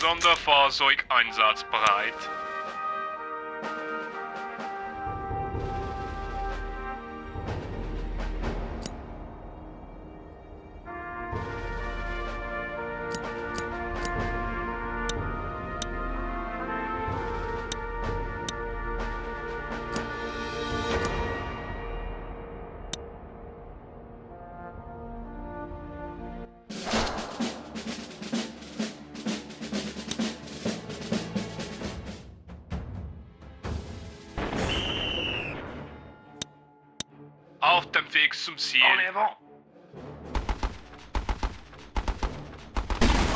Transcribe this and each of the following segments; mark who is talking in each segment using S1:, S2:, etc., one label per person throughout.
S1: Sonderfahrzeug einsatzbereit. avec Soumsiel.
S2: En avant.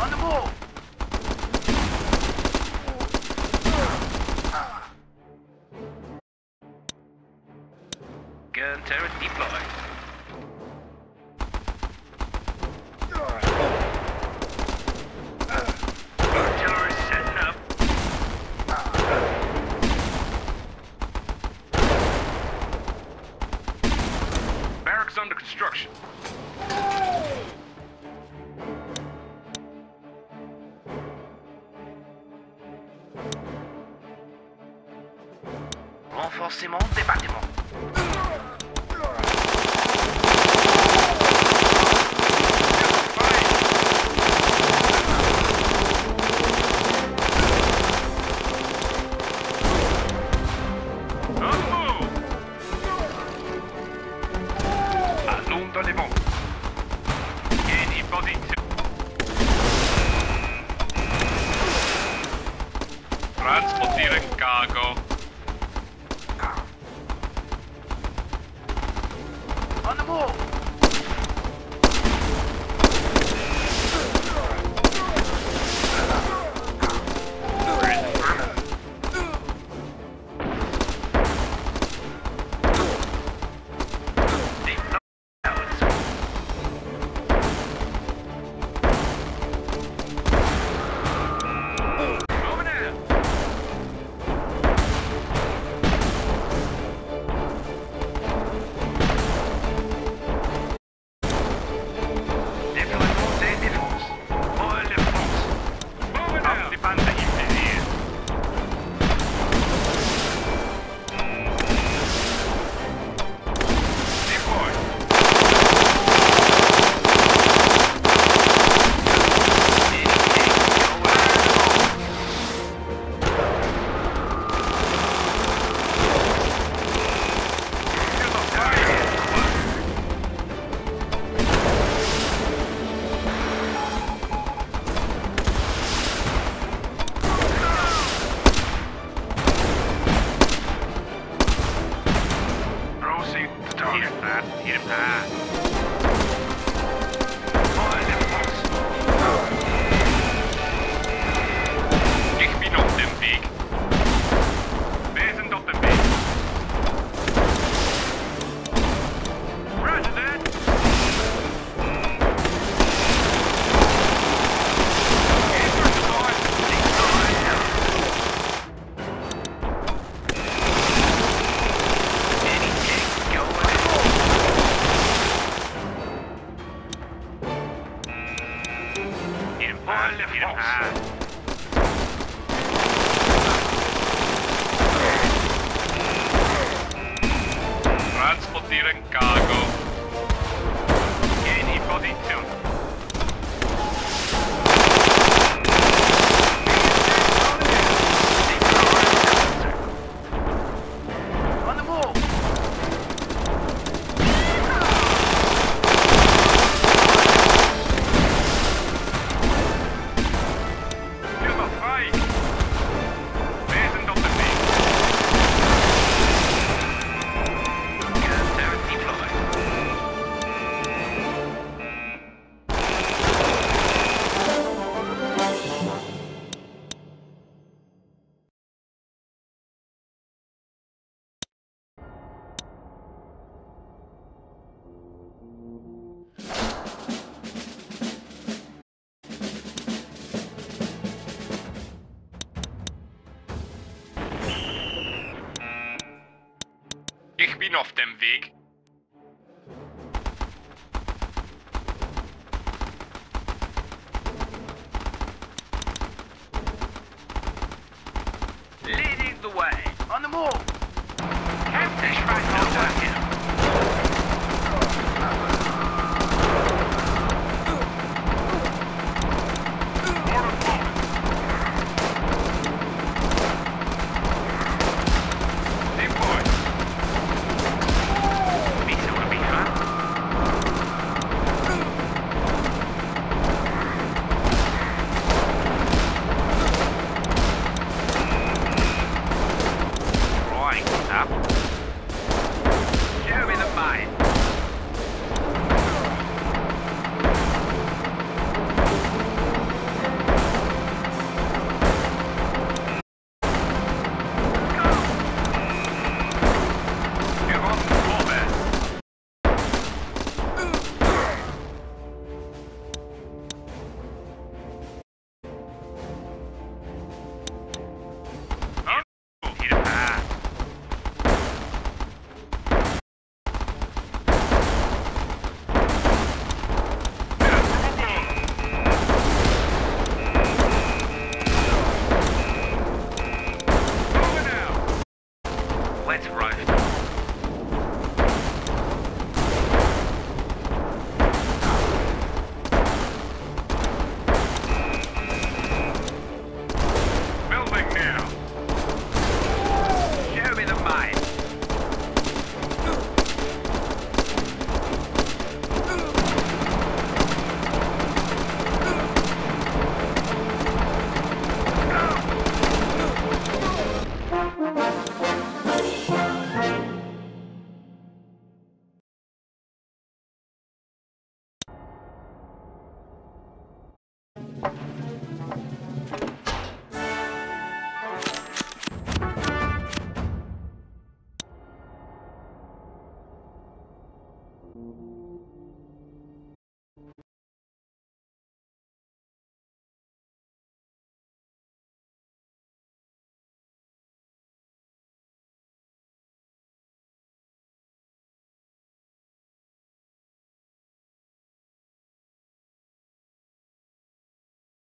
S2: On the. renforcement des bâtiments. Allons dans les bâtiments. Genial position. Transporter le car. Peter Pan. Quale finalità?
S1: Transportieren Cargo.
S2: Tieni posizione.
S1: Ich bin auf dem Weg.
S2: Leading the way. On the move. let's run.